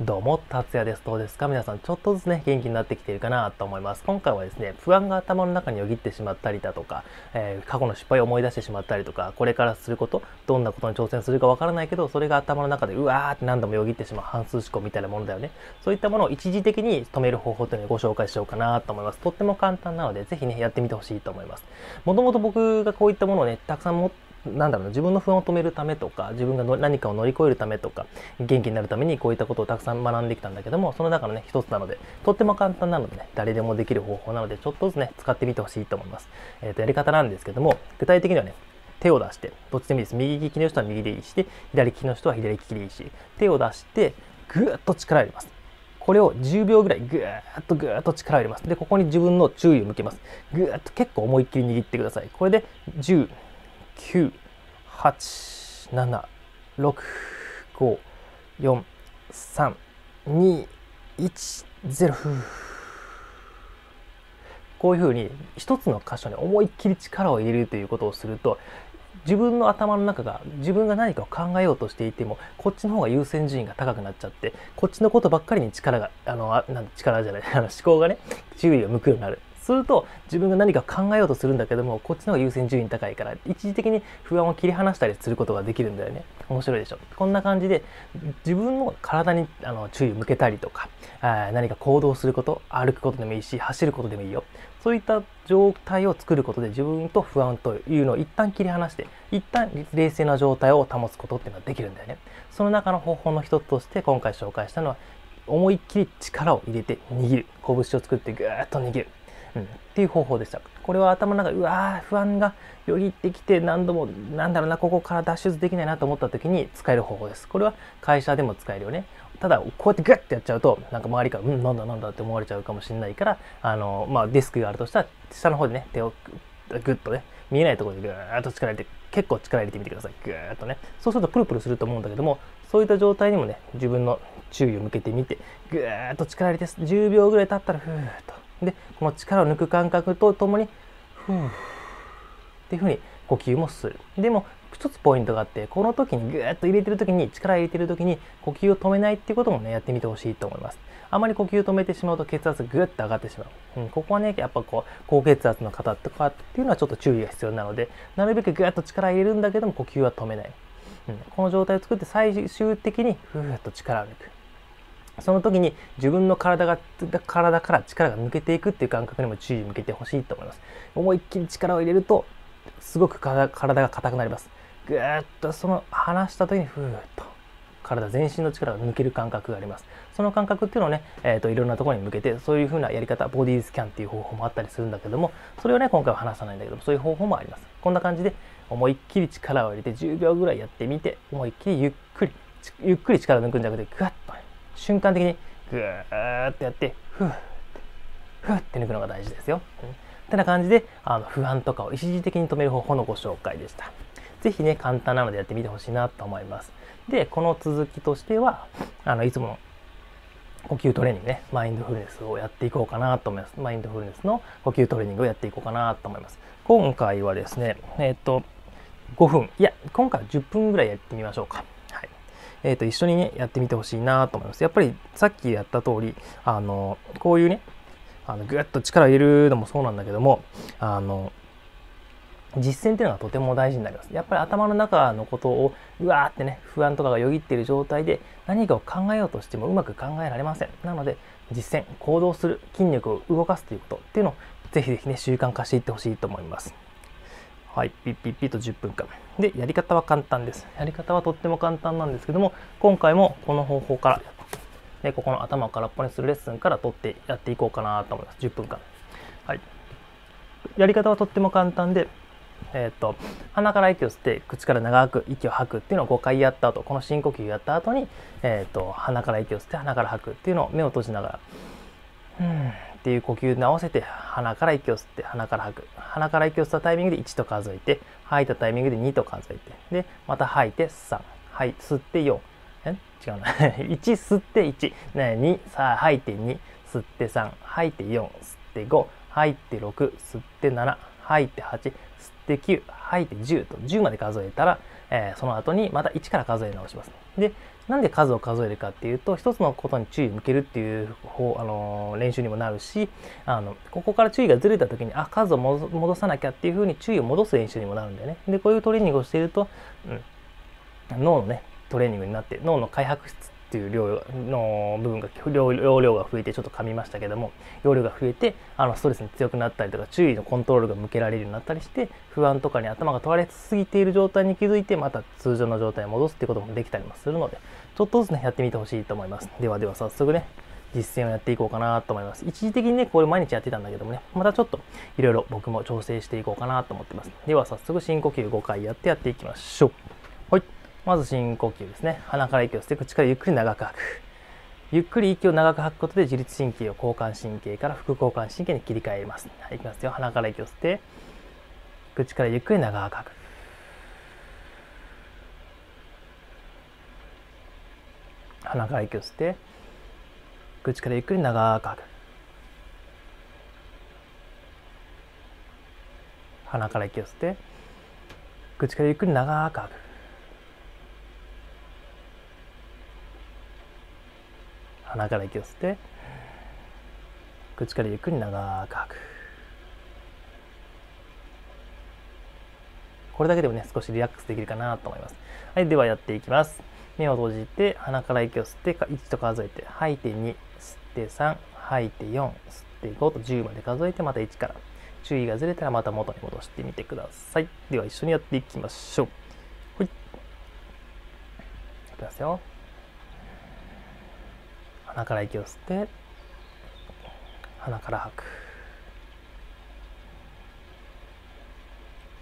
どうも、達也です。どうですか？皆さん、ちょっとずつね、元気になってきているかなと思います。今回はですね、不安が頭の中によぎってしまったりだとか、えー、過去の失敗を思い出してしまったりとか、これからすること、どんなことに挑戦するかわからないけど、それが頭の中でうわーって何度もよぎってしまう反数思考みたいなものだよね。そういったものを一時的に止める方法というのをご紹介しようかなと思います。とっても簡単なので、ぜひね、やってみてほしいと思います。もともと僕がこういったものをね、たくさん持ってなんだろう、自分の不安を止めるためとか、自分が何かを乗り越えるためとか、元気になるためにこういったことをたくさん学んできたんだけども、その中のね、一つなので、とっても簡単なのでね、誰でもできる方法なので、ちょっとずつね、使ってみてほしいと思います。え、ー、と、やり方なんですけども、具体的にはね、手を出して、どっちでもいいです。右利きの人は右でいいし、左利きの人は左利きでいいし、手を出して、ぐーっと力を入れます。これを10秒ぐらいぐーっとぐーっと力を入れます。で、ここに自分の注意を向けます。ぐーっと結構思いっきり握ってください。これで10、9、8、7、6、5、4、3、2、1、0。こういうふうに一つの箇所に思いっきり力を入れるということをすると自分の頭の中が自分が何かを考えようとしていてもこっちの方が優先順位が高くなっちゃってこっちのことばっかりに力があのあなん力じゃないあの思考がね注意を向くようになるすると自分が何か考えようとするんだけどもこっちの方が優先順位高いから一時的に不安を切り離したりすることができるんだよね。面白いでしょ？こんな感じで自分の体にあの注意を向けたりとか何か行動すること歩くことでもいいし走ることでもいいよ。そういった状態を作ることで自分と不安というのを一旦切り離して一旦冷静な状態を保つことっていうのができるんだよね。その中の方法の一つとして今回紹介したのは思いっきり力を入れて握る。拳を作ってぐーっと握る。うん、っていう方法でした。これは頭の中うわー不安がよぎってきて何度もなんだろうなここから脱出できないなと思った時に使える方法です。これは会社でも使えるよね。ただこうやってグッてやっちゃうとなんか周りからうんなんだなんだって思われちゃうかもしれないからあの、まあ、デスクがあるとしたら下の方でね手をグッとね見えないところでぐーっと力入れて結構力入れてみてください。ぐーっとね。そうするとプルプルすると思うんだけどもそういった状態にもね自分の注意を向けてみてぐーっと力入れて10秒ぐらい経ったらふーっとで、この力を抜く感覚とともに、ふーっていうふうに呼吸もする。でも、一つポイントがあって、この時にぐーっと入れてる時に、力入れてる時に呼吸を止めないっていうこともね、やってみてほしいと思います。あまり呼吸を止めてしまうと血圧ぐーっと上がってしまう。うん、ここはね、やっぱこう、高血圧の方とかっていうのはちょっと注意が必要なので、なるべくぐーっと力入れるんだけども、呼吸は止めない。うん、この状態を作って最終的にふーっと力を抜く。その時に自分の体が、体から力が抜けていくっていう感覚にも注意を向けてほしいと思います。思いっきり力を入れると、すごく体が硬くなります。ぐーっとその離した時にふーっと体全身の力が抜ける感覚があります。その感覚っていうのをね、えーと、いろんなところに向けてそういう風なやり方、ボディスキャンっていう方法もあったりするんだけども、それをね、今回は話さないんだけども、そういう方法もあります。こんな感じで思いっきり力を入れて10秒ぐらいやってみて、思いっきりゆっくり、ゆっくり力抜くんじゃなくて、ぐわっとね、瞬間的にグーってやって、ふーって、ふーって抜くのが大事ですよ。うん、ってな感じで、あの不安とかを一時的に止める方法のご紹介でした。ぜひね、簡単なのでやってみてほしいなと思います。で、この続きとしては、あの、いつもの呼吸トレーニングね、マインドフルネスをやっていこうかなと思います。マインドフルネスの呼吸トレーニングをやっていこうかなと思います。今回はですね、えっ、と、5分、いや、今回は10分ぐらいやってみましょうか。えー、と一緒にねやってみてほしいなと思います。やっぱりさっきやった通りあのこういうねあのぐっと力を入れるのもそうなんだけどもあの実践っていうのがとても大事になります。やっぱり頭の中のことをうわーってね不安とかがよぎっている状態で何かを考えようとしてもうまく考えられません。なので実践行動する筋力を動かすということっていうのをぜひぜひね習慣化していってほしいと思います。はい、ピッピッピッと10分間。で、やり方は簡単です。やり方はとっても簡単なんですけども、今回もこの方法から、でここの頭を空っぽにするレッスンから取ってやっていこうかなと思います。10分間。はい。やり方はとっても簡単で、えっ、ー、と、鼻から息を吸って、口から長く息を吐くっていうのを5回やった後、この深呼吸やった後に、えっ、ー、と、鼻から息を吸って、鼻から吐くっていうのを目を閉じながら、っていう呼吸に合わせて鼻から息を吸って鼻から吐く。鼻から息を吸ったタイミングで1と数えて吐いたタイミングで2と数えて。でまた吐いて3はい吸って4え？違うな。1吸って1、ね、2さあ吐いて2吸って3吐いて4吸って5吐いて6吸って7吐いて8吸って9吐いて10と。10まで数えたら、えー、その後にまた1から数え直します。でなんで数を数えるかっていうと一つのことに注意を向けるっていう方、あの練習にもなるしあのここから注意がずれた時にあ数を戻さなきゃっていうふうに注意を戻す練習にもなるんだよね。でこういうトレーニングをしていると、うん、脳のねトレーニングになって脳の開発質っていう量の部分が容量が増えてちょっと噛みましたけども容量が増えてあのストレスに強くなったりとか注意のコントロールが向けられるようになったりして不安とかに頭が問われすぎている状態に気づいてまた通常の状態に戻すっていうこともできたりもするのでちょっとずつねやってみてほしいと思います。ではでは早速ね実践をやっていこうかなと思います。一時的にねこれ毎日やってたんだけどもねまたちょっといろいろ僕も調整していこうかなと思ってます。では早速深呼吸5回やってやっていきましょう。はい。まず深呼吸ですね鼻から息を吸って口からゆっくり長く吐くゆっくり息を長く吐くことで自律神経を交感神経から副交感神経に切り替えます。はい、いきますよ。鼻から息を吸って、口からゆっくり長く吐く。鼻から息を吸って、口からゆっくり長く吐く。鼻から息を吸って、口からゆっくり長く吐く。鼻から息を吸って口からゆっくり長く吐く。これだけでもね少しリラックスできるかなと思います。はいではやっていきます。目を閉じて鼻から息を吸って1と数えて吐いて2吸って3吐いて4吸って5と10まで数えてまた1から。注意がずれたらまた元に戻してみてください。では一緒にやっていきましょう。はい。いきますよ。鼻から息を吸って鼻から吐く。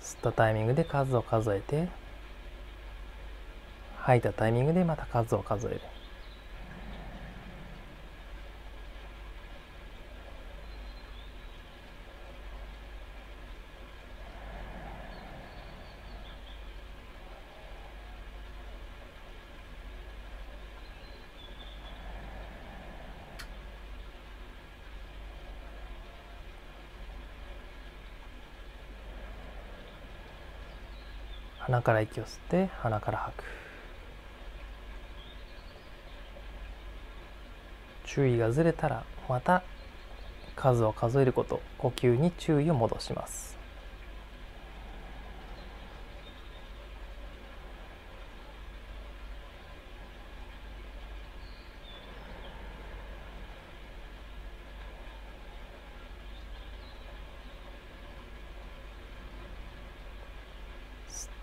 吸ったタイミングで数を数えて吐いたタイミングでまた数を数える。鼻から息を吸って鼻から吐く。注意がずれたらまた数を数えること。呼吸に注意を戻します。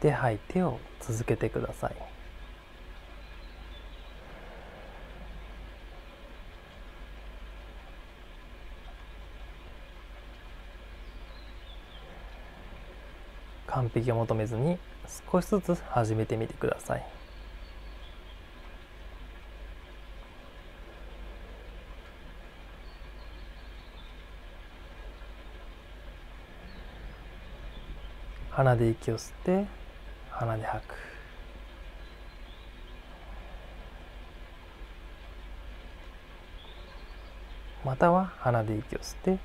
て吐いてを続けてください。完璧を求めずに少しずつ始めてみてください。鼻で息を吸って鼻で吐く。または鼻で息を吸って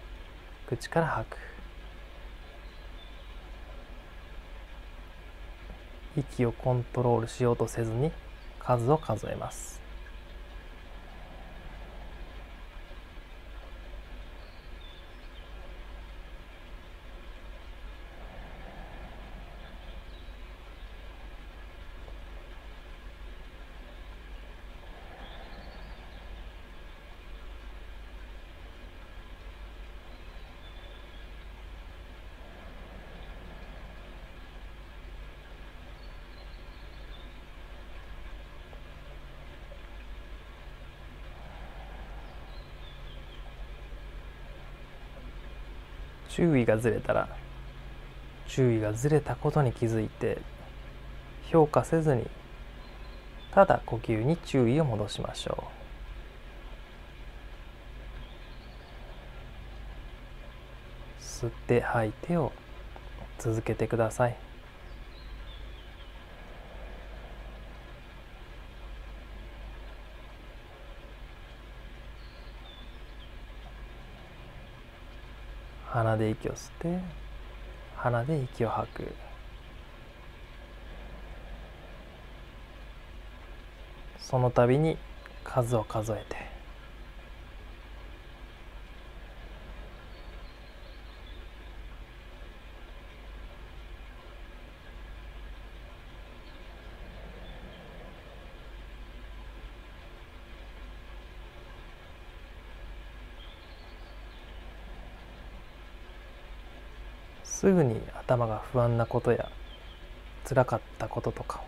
口から吐く。息をコントロールしようとせずに数を数えます。注意がずれたら注意がずれたことに気づいて評価せずにただ呼吸に注意を戻しましょう。吸って吐いてを続けてください。鼻で息を吸って鼻で息を吐く。その度に数を数えて。すぐに頭が不安なことや辛かったこととか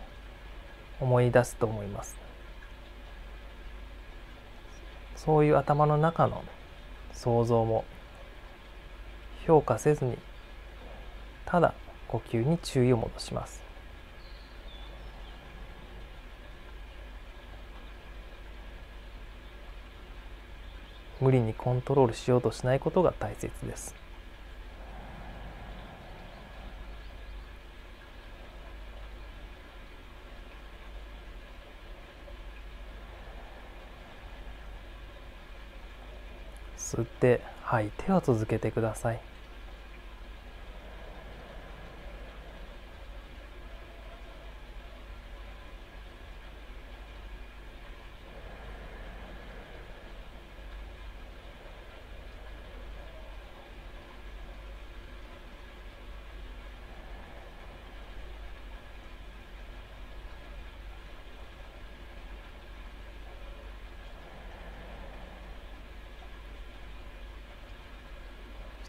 を思い出すと思います。そういう頭の中の想像も評価せずにただ呼吸に注意を戻します。無理にコントロールしようとしないことが大切です。吸って吐いてを続けてください。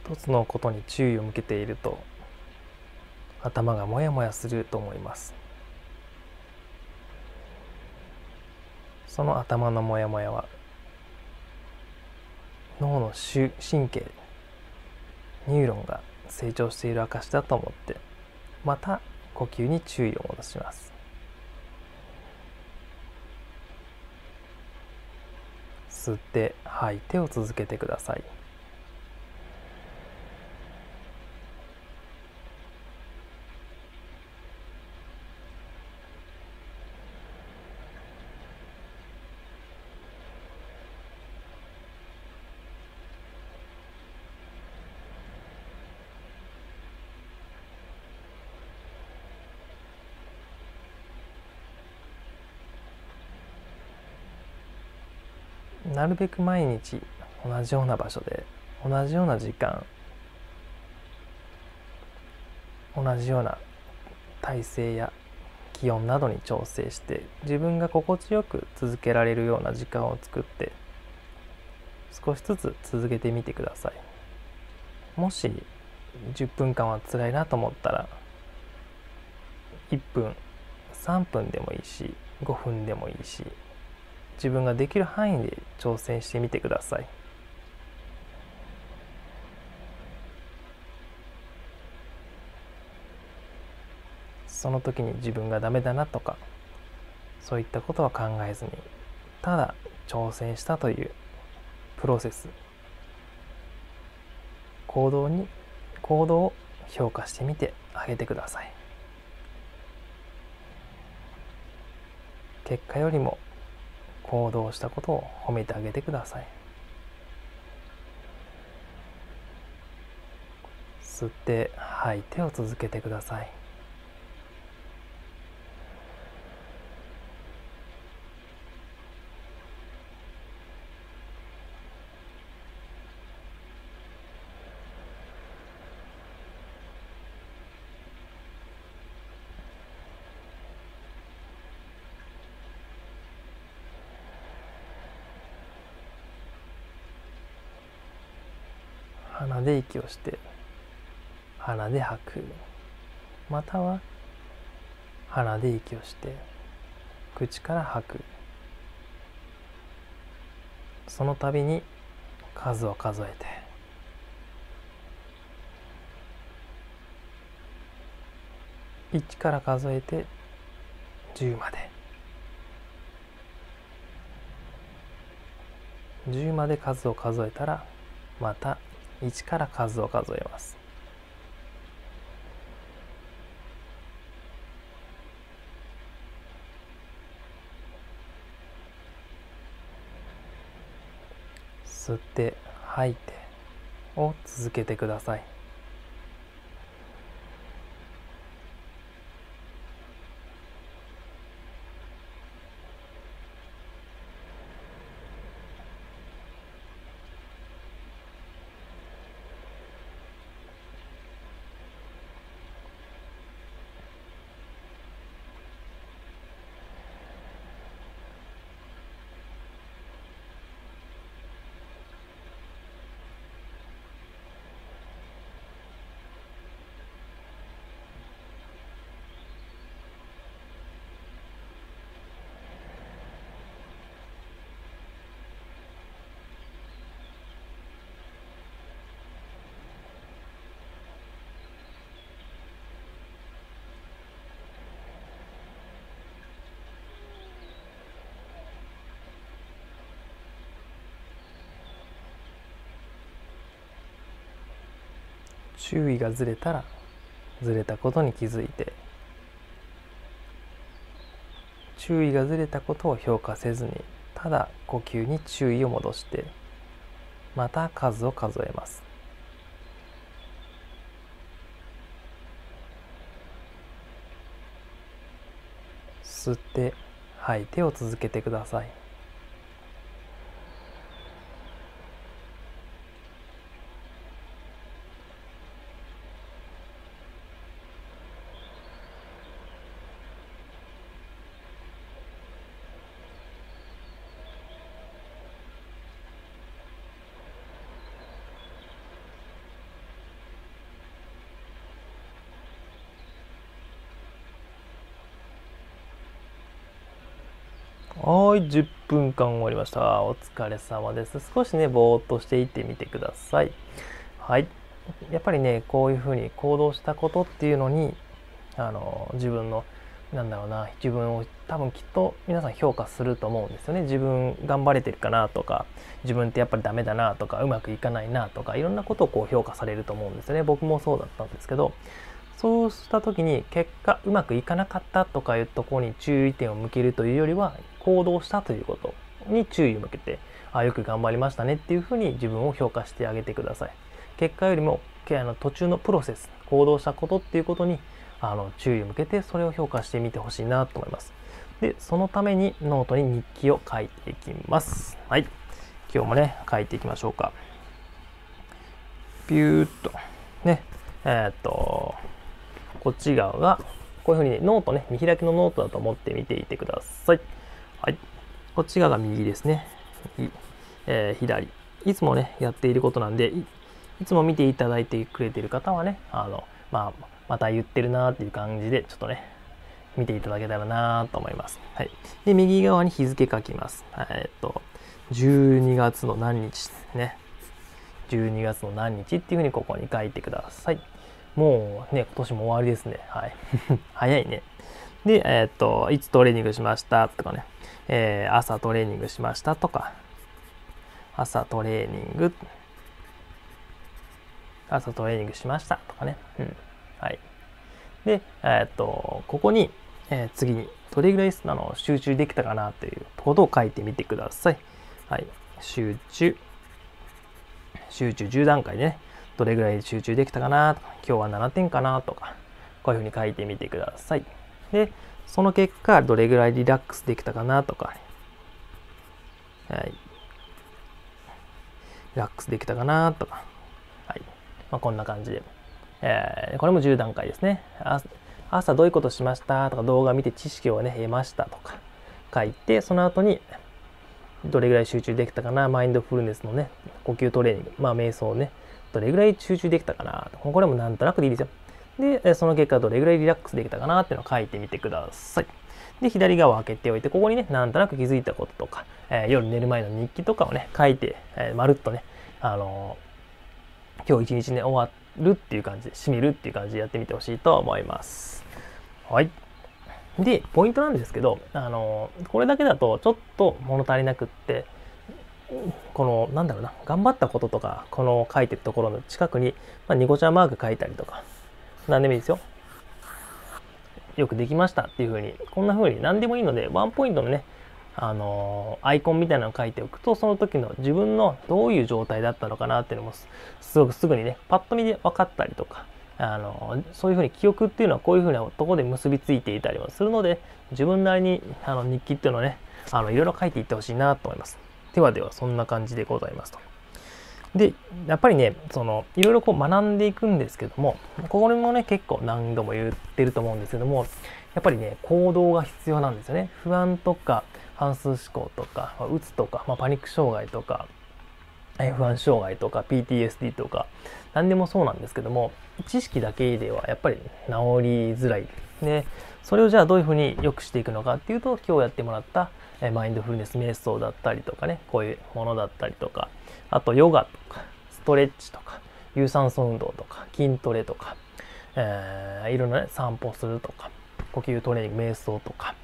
一つのことに注意を向けていると頭がモヤモヤすると思います。その頭のモヤモヤは脳の神経ニューロンが成長している証だと思ってまた呼吸に注意を戻します。吸って吐いてを続けてください。なるべく毎日同じような場所で同じような時間同じような体勢や気温などに調整して自分が心地よく続けられるような時間を作って少しずつ続けてみてください。もし10分間は辛いなと思ったら1分3分でもいいし5分でもいいし自分ができる範囲で挑戦してみてください。その時に自分がダメだなとかそういったことは考えずにただ挑戦したというプロセス行動に行動を評価してみてあげてください結果よりも行動したことを褒めてあげてください。吸って吐いてを続けてください。鼻で息をして鼻で吐く。または鼻で息をして口から吐く。その度に数を数えて。1から数えて10まで。10まで数を数えたらまた1から数を数えます。吸って吐いてを続けてください。注意がずれたらずれたことに気づいて注意がずれたことを評価せずにただ呼吸に注意を戻してまた数を数えます。吸って吐いてを続けてください。はい、10分間終わりました。お疲れ様です。少しね、ぼーっとしていってみてください。はい。やっぱりね、こういうふうに行動したことっていうのに、あの、自分の、なんだろうな、自分を多分きっと皆さん評価すると思うんですよね。自分頑張れてるかなとか、自分ってやっぱりダメだなとか、うまくいかないなとか、いろんなことをこう評価されると思うんですよね。僕もそうだったんですけど、そうした時に結果うまくいかなかったとかいうところに注意点を向けるというよりは行動したということに注意を向けてあよく頑張りましたねっていうふうに自分を評価してあげてください。結果よりもあの途中のプロセス行動したことっていうことにあの注意を向けてそれを評価してみてほしいなと思います。でそのためにノートに日記を書いていきます。はい。今日もね書いていきましょうか。ピューっと。ね。えー、っと。こっち側が、こういうふうにノートね、見開きのノートだと思って見ていてください。はい。こっち側が右ですね。えー、左。いつもね、やっていることなんでい、つも見ていただいてくれている方はね、あの、まあ、また言ってるなーっていう感じで、ちょっとね、見ていただけたらなと思います。はい。で、右側に日付書きます。えー、っと、12月の何日ですね。12月の何日っていうふうにここに書いてください。もうね、今年も終わりですね。はい。早いね。で、えー、っと、いつトレーニングしました？とかね、えー、朝トレーニングしましたとか、朝トレーニング、朝トレーニングしましたとかね。うん。はい。で、えー、っと、ここに、えー、次に、どれぐらいあの集中できたかなということを書いてみてください。はい。集中。集中10段階でね。どれぐらい集中できたかなとか、今日は7点かなとか、こういうふうに書いてみてください。で、その結果、どれぐらいリラックスできたかなとか、はい。リラックスできたかなとか、はい。まあ、こんな感じで。えー、これも10段階ですね。朝どういうことしましたとか、動画見て知識をね、得ましたとか書いて、その後に、どれぐらい集中できたかな、マインドフルネスのね、呼吸トレーニング、まあ瞑想ね、どれぐらい集中できたかな？これもなんとなくでいいですよ。で、その結果どれぐらいリラックスできたかなっていうのを書いてみてください。で、左側を開けておいて、ここにね、なんとなく気づいたこととか、えー、夜寝る前の日記とかをね、書いて、えー、まるっとね、あのー、今日一日ね、終わるっていう感じで、締めるっていう感じでやってみてほしいと思います。はい。で、ポイントなんですけど、あのこれだけだとちょっと物足りなくって、このなんだろうな頑張ったこととかこの書いてるところの近くに、まあ、ニコちゃんマーク書いたりとか何でもいいですよよくできましたっていう風にこんな風に何でもいいのでワンポイントのねあのアイコンみたいなのを書いておくとその時の自分のどういう状態だったのかなっていうのもすごくすぐにねパッと見で分かったりとかあのそういうふうに記憶っていうのはこういうふうなとこで結びついていたりもするので自分なりにあの日記っていうのをねあのいろいろ書いていってほしいなと思います。ではではそんな感じでございますと。で、やっぱりね、その、いろいろこう学んでいくんですけども、これもね、結構何度も言ってると思うんですけども、やっぱりね、行動が必要なんですよね。不安とか、反数思考とか、うつとか、まあ、パニック障害とか、不安障害とか PTSD とか何でもそうなんですけども知識だけではやっぱり治りづらいでそれをじゃあどういうふうに良くしていくのかっていうと今日やってもらったマインドフルネス瞑想だったりとかねこういうものだったりとかあとヨガとかストレッチとか有酸素運動とか筋トレとか、えー、いろんなね散歩するとか呼吸トレーニング瞑想とか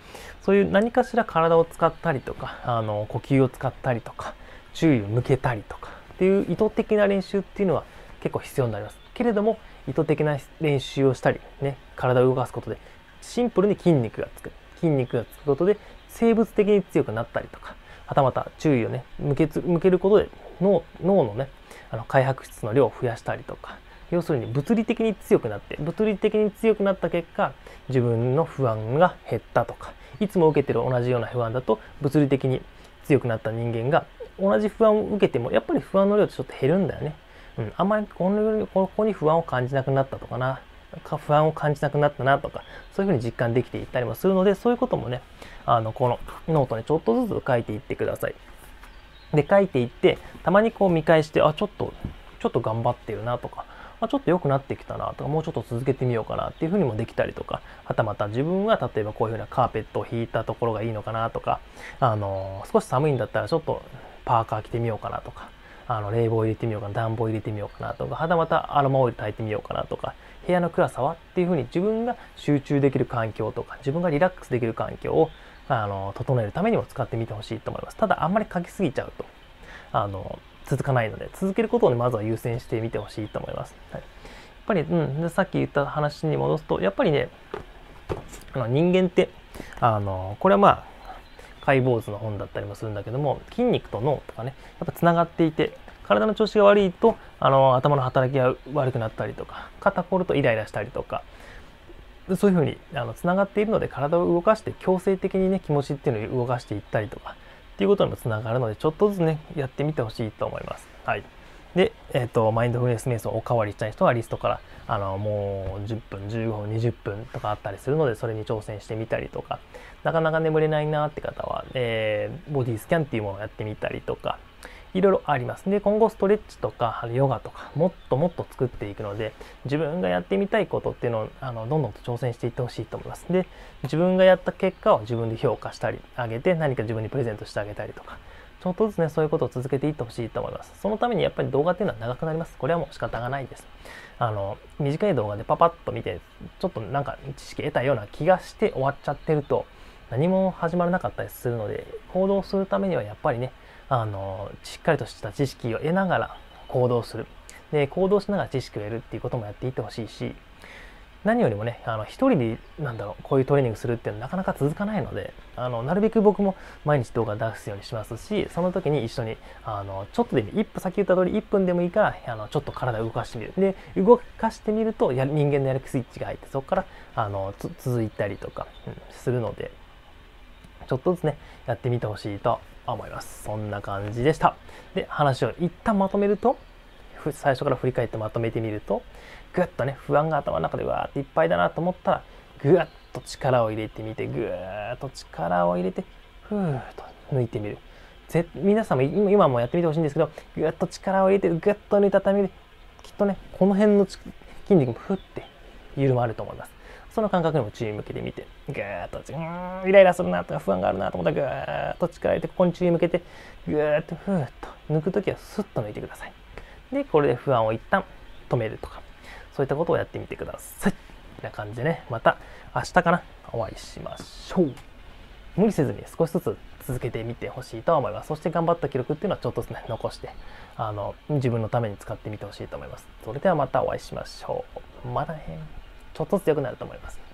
そういう何かしら体を使ったりとかあの呼吸を使ったりとか注意を向けたりとかっていう意図的な練習っていうのは結構必要になります。けれども意図的な練習をしたりね体を動かすことでシンプルに筋肉がつく。筋肉がつくことで生物的に強くなったりとかはたまた注意をね向けつ向けることで脳脳のねあの開白質の量を増やしたりとか要するに物理的に強くなって物理的に強くなった結果自分の不安が減ったとかいつも受けてる同じような不安だと物理的に強くなった人間が同じ不安を受けてもやっぱり不安の量ってちょっと減るんだよね。うん、あんまりこのここに不安を感じなくなったとかな不安を感じなくなったなとかそういうふうに実感できていったりもするのでそういうこともねあのこのノートにちょっとずつ書いていってください。で書いていってたまにこう見返してあちょっとちょっと頑張ってるなとかま、ちょっと良くなってきたなとかもうちょっと続けてみようかなっていうふうにもできたりとかはたまた自分は例えばこういうふうなカーペットを引いたところがいいのかなとかあの少し寒いんだったらちょっとパーカー着てみようかなとかあの冷房入れてみようかな暖房入れてみようかなとかはたまたアロマオイル炊いてみようかなとか部屋の暗さはっていうふうに自分が集中できる環境とか自分がリラックスできる環境をあの整えるためにも使ってみてほしいと思います。ただあんまり書きすぎちゃうとあの続かないので続けることを、ね、まずは優先してみてほしいと思います、はい。やっぱり、うん、さっき言った話に戻すと、やっぱりね、あの人間って、あの、これはまあ、解剖図の本だったりもするんだけども、筋肉と脳とかね、やっぱつながっていて、体の調子が悪いと、あの、頭の働きが悪くなったりとか、肩こるとイライラしたりとか、そういうふうにあのつながっているので体を動かして強制的にね気持ちっていうのを動かしていったりとかっていうことにもつながるのでちょっとずつねやってみてほしいと思います。はい。で、え、ー、と、マインドフルネス瞑想おかわりしたい人はリストから、あの、もう10分、15分、20分とかあったりするので、それに挑戦してみたりとか、なかなか眠れないなって方は、えー、ボディスキャンっていうものをやってみたりとか、いろいろあります。で、今後ストレッチとかヨガとかもっともっと作っていくので、自分がやってみたいことっていうのをあのどんどんと挑戦していってほしいと思います。で、自分がやった結果を自分で評価したり、あげて何か自分にプレゼントしてあげたりとか、ちょっとずつね、そういうことを続けていってほしいと思います。そのためにやっぱり動画っていうのは長くなります。これはもう仕方がないです。あの、短い動画でパパッと見て、ちょっとなんか知識得たような気がして終わっちゃってると、何も始まらなかったりするので、行動するためにはやっぱりね、あの、しっかりとした知識を得ながら行動する。で、行動しながら知識を得るっていうこともやっていってほしいし、何よりもね、あの、一人で、なんだろう、こういうトレーニングするっていうのはなかなか続かないので、あの、なるべく僕も毎日動画出すようにしますし、その時に一緒に、あの、ちょっとでも、一分、先言った通り1分でもいいから、あの、ちょっと体を動かしてみる。で、動かしてみると、や人間のやる気スイッチが入って、そこから、あの、続いたりとか、うん、するので、ちょっとずつね、やってみてほしいと思います。そんな感じでした。で、話を一旦まとめると、最初から振り返ってまとめてみると、ぐっとね、不安が頭の中でわーっていっぱいだなと思ったら、ぐっと力を入れてみて、ぐーっと力を入れて、ふーっと抜いてみる。ぜ皆さんも今もやってみてほしいんですけど、ぐっと力を入れて、ぐっと抜いたために、きっとね、この辺の筋肉もふって緩まると思います。その感覚にも注意向けてみて、ぐーっと、うん、イライラするなとか不安があるなと思ったら、ぐーっと力入れて、ここに注意向けて、ぐーっとふーっと抜くときはスッと抜いてください。で、これで不安を一旦止めるとか、そういったことをやってみてください。な感じでね、また明日かな、お会いしましょう。無理せずに少しずつ続けてみてほしいと思います。そして頑張った記録っていうのはちょっとですね、残して、あの、自分のために使ってみてほしいと思います。それではまたお会いしましょう。まだね、ちょっとずつ良くなると思います。